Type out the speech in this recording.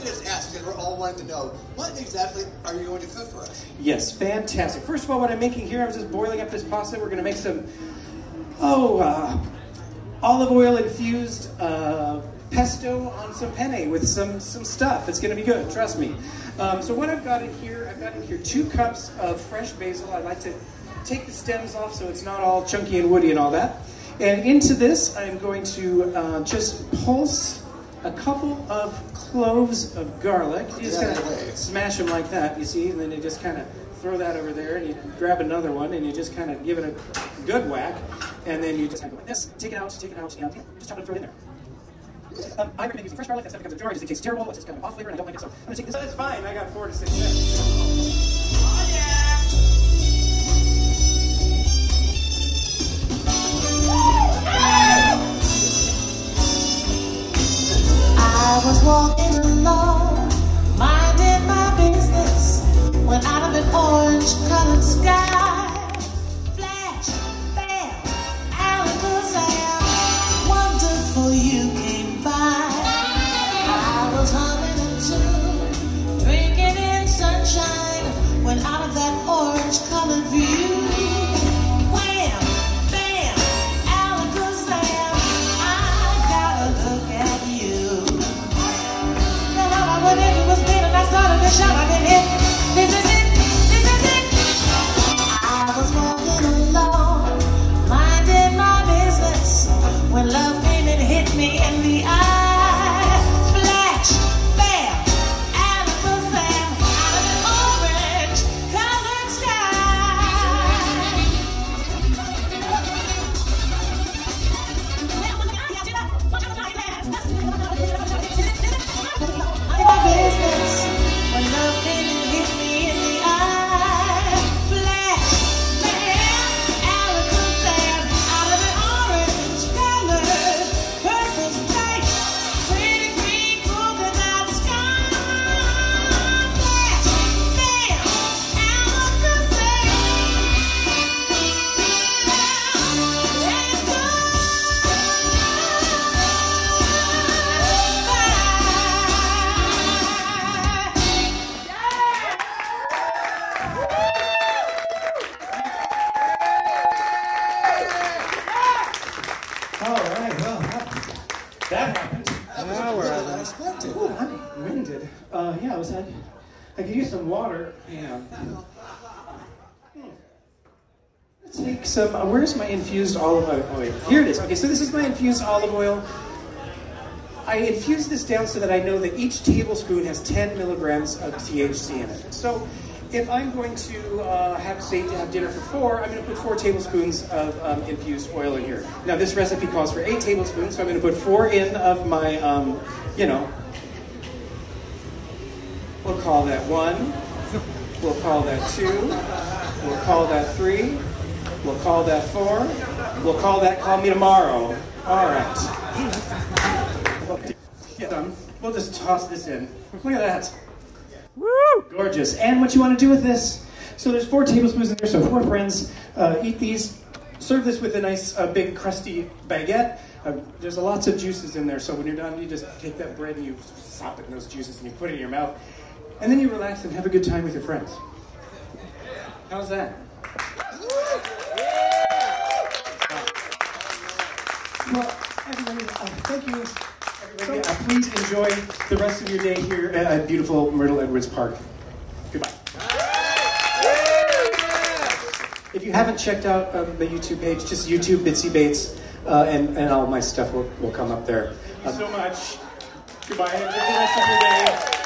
me just ask, because we're all wanting to know, what exactly are you going to cook for us? Yes, fantastic. First of all, what I'm making here, I'm just boiling up this pasta. We're going to make some, oh, uh, olive oil infused uh, pesto on some penne with some, some stuff. It's going to be good, trust me. Um, so what I've got in here, I've got in here two cups of fresh basil. I like to take the stems off so it's not all chunky and woody and all that. And into this, I'm going to uh, just pulse a couple of cloves of garlic. You just kind of smash them like that, you see, and then you just kind of throw that over there, and you grab another one, and you just kind of give it a good whack, and then you just kind of go like this, take it out, take it out, and just chop it and throw it in there. Um, I recommend using fresh garlic. That stuff becomes a jar. It just tastes terrible. It's just kind of off flavor, and I don't like it. So I'm gonna take this. That's fine. I got four to six minutes. That was a little unexpected. Ooh, I'm winded. Uh, yeah, I was. I, I could use some water. Yeah. Hmm. Let's take some. Uh, where's my infused olive oil? Oh, wait. Here it is. Okay, so this is my infused olive oil. I infuse this down so that I know that each tablespoon has 10 milligrams of THC in it. So if I'm going to uh, have, say, to have dinner for four, I'm going to put four tablespoons of um, infused oil in here. Now this recipe calls for eight tablespoons, so I'm going to put four in of my, um, you know, we'll call that one, we'll call that two, we'll call that three, we'll call that four, we'll call that call me tomorrow. All right. Get. We'll just toss this in. Look at that. Woo! Gorgeous. And what you want to do with this? So there's four tablespoons in there. So four friends uh, eat these. Serve this with a nice uh, big crusty baguette. Uh, there's lots of juices in there. So when you're done, you just take that bread and you sop it in those juices and you put it in your mouth. And then you relax and have a good time with your friends. How's that? Well, everybody, uh, thank you. Everybody, uh, please enjoy the rest of your day here at, beautiful Myrtle Edwards Park. Goodbye. If you haven't checked out um, the YouTube page, just YouTube Bitsy Bates, uh, and, and all my stuff will, will come up there. Thank you so much. Goodbye. Enjoy the rest of your day.